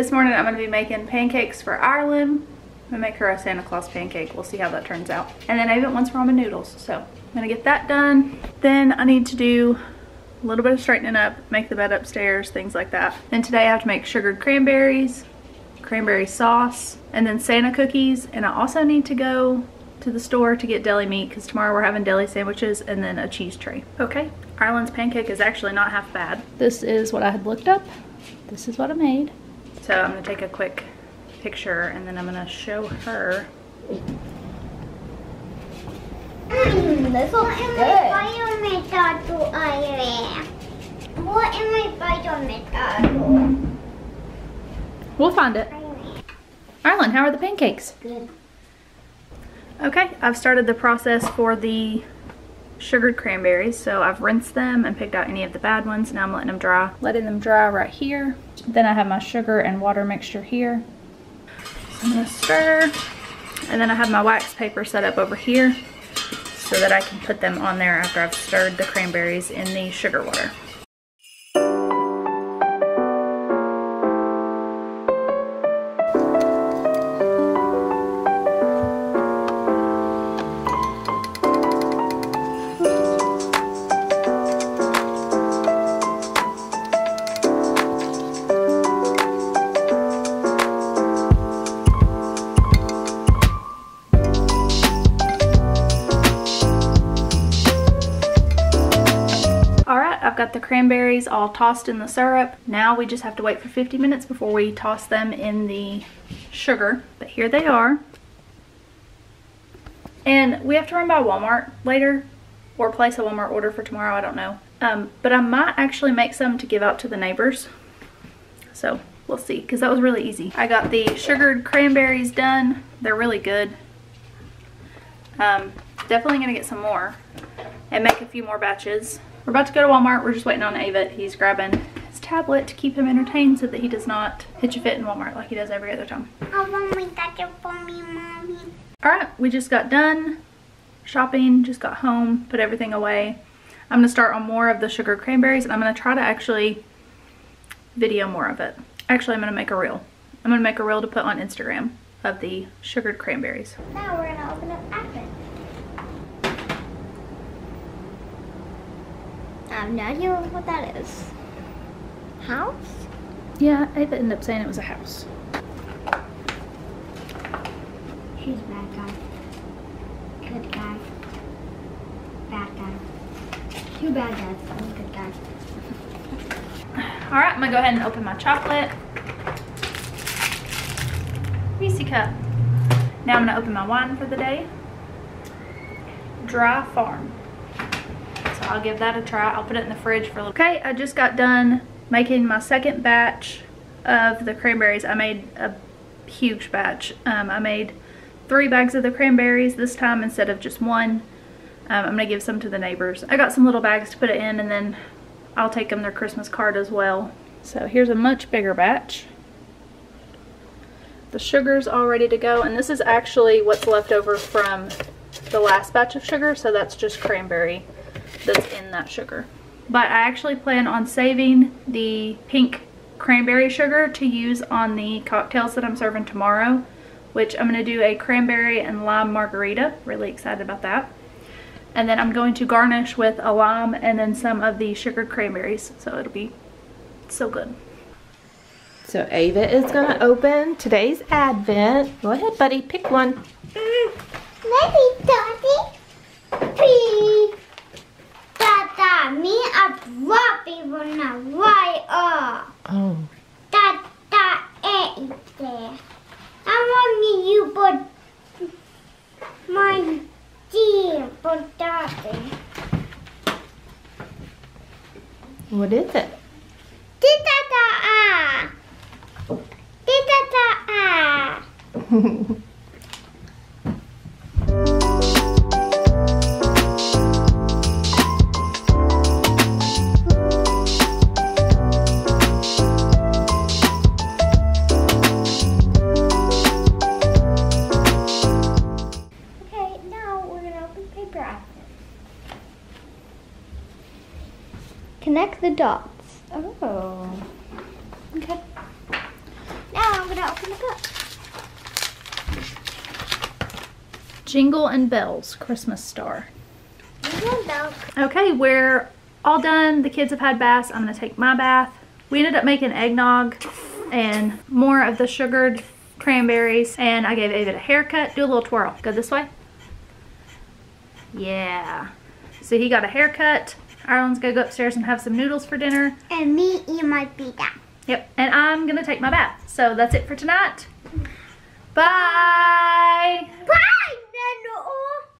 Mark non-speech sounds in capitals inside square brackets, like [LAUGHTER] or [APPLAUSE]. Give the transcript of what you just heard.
This morning I'm gonna be making pancakes for Irelyn. I'm gonna make her a Santa Claus pancake. We'll see how that turns out. And then Ava wants ramen noodles, so I'm gonna get that done. Then I need to do a little bit of straightening up, make the bed upstairs, things like that. Then today I have to make sugared cranberries, cranberry sauce, and then Santa cookies. And I also need to go to the store to get deli meat because tomorrow we're having deli sandwiches and then a cheese tray. Okay, Irelyn's pancake is actually not half bad. This is what I had looked up. This is what I made. So I'm gonna take a quick picture and then I'm gonna show her. Mm, this looks What good. am I biometado I What am I biometado? We'll find it. Irelyn, how are the pancakes? Good. Okay, I've started the process for the sugared cranberries. So I've rinsed them and picked out any of the bad ones. Now I'm letting them dry. Letting them dry right here. Then I have my sugar and water mixture here. So I'm gonna stir. And then I have my wax paper set up over here so that I can put them on there after I've stirred the cranberries in the sugar water. I've got the cranberries all tossed in the syrup. Now we just have to wait for 50 minutes before we toss them in the sugar. But here they are. And we have to run by Walmart later or place a Walmart order for tomorrow, I don't know. Um, but I might actually make some to give out to the neighbors. So we'll see, because that was really easy. I got the sugared cranberries done. They're really good. Um, definitely gonna get some more and make a few more batches. We're about to go to Walmart. We're just waiting on Avett. He's grabbing his tablet to keep him entertained so that he does not hitch a fit in Walmart like he does every other time. I want my daddy for me, mommy. All right, we just got done shopping, just got home, put everything away. I'm gonna start on more of the sugar cranberries and I'm gonna try to actually video more of it. Actually, I'm gonna make a reel. I'm gonna make a reel to put on Instagram of the sugared cranberries. Now we're gonna open up Advent. I have no idea what that is. House? Yeah, Ava ended up saying it was a house. She's a bad guy. Good guy. Bad guy. Two bad guys, one good guy. [LAUGHS] All right, I'm gonna go ahead and open my chocolate. Reese cup. Now I'm gonna open my wine for the day. Dry Farm. I'll give that a try. I'll put it in the fridge for a little. Okay, I just got done making my second batch of the cranberries. I made a huge batch. Um, I made three bags of the cranberries this time instead of just one. Um, I'm gonna give some to the neighbors. I got some little bags to put it in and then I'll take them their Christmas card as well. So here's a much bigger batch. The sugar's all ready to go and this is actually what's left over from the last batch of sugar so that's just cranberry that's in that sugar. But I actually plan on saving the pink cranberry sugar to use on the cocktails that I'm serving tomorrow which I'm going to do a cranberry and lime margarita. Really excited about that. And then I'm going to garnish with a lime and then some of the sugared cranberries. So it'll be so good. So Ava is gonna open today's Advent. Go ahead, buddy, pick one. Maybe daddy. Please. Dada, me a floppy one a right up. Oh. Dada ate there. I want me you put my but daddy. What is it? Ah. Ah. Connect the dots. Oh. Okay. Now I'm gonna open the book. Jingle and Bells Christmas Star. Jingle bells. Okay, we're all done. The kids have had baths. I'm gonna take my bath. We ended up making eggnog and more of the sugared cranberries. And I gave David a haircut. Do a little twirl. Go this way. Yeah. So he got a haircut. Arlen's gonna go upstairs and have some noodles for dinner. And me eat my pizza. Yep. And I'm gonna take my bath. So that's it for tonight. Bye. Bye!